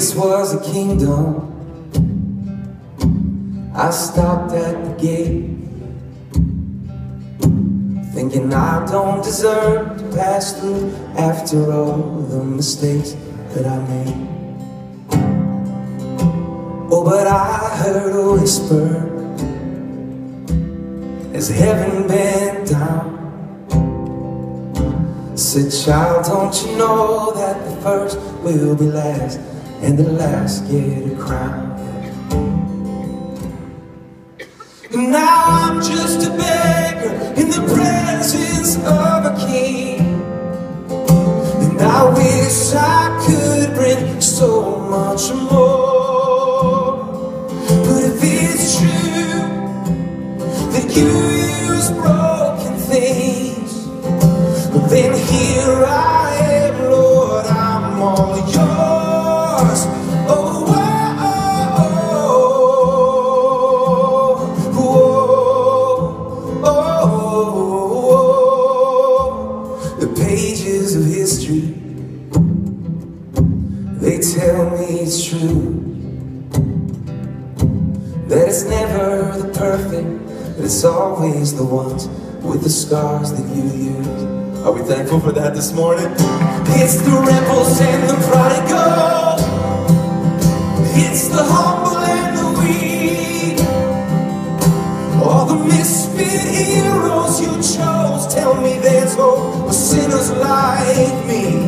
Grace was a kingdom. I stopped at the gate, thinking I don't deserve to pass through after all the mistakes that I made. Oh, but I heard a whisper as heaven bent down. Said, child, don't you know that the first will be last and the last get a crown? Now I'm just a beggar in the presence of a king. And I wish I could bring so much more. But if it's true that you use they tell me it's true. That it's never the perfect, but it's always the ones with the scars that you use. Are we thankful for that this morning? It's the rebels and the prodigal. It's the humble and the weak. All the misfit heroes you chose. Tell me there's hope for sinners like me.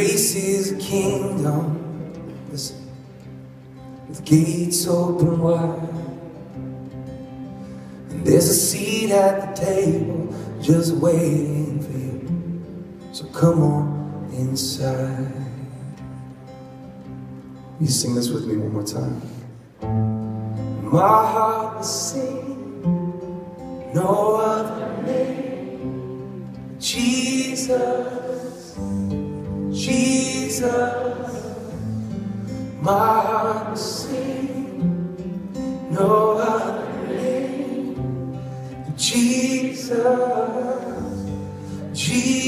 Grace is a kingdom. Listen. With gates open wide. And there's a seat at the table just waiting for you. So come on inside. You sing this with me one more time. My heart will sing no other name. Jesus, Jesus. My sing no other name. Jesus, Jesus.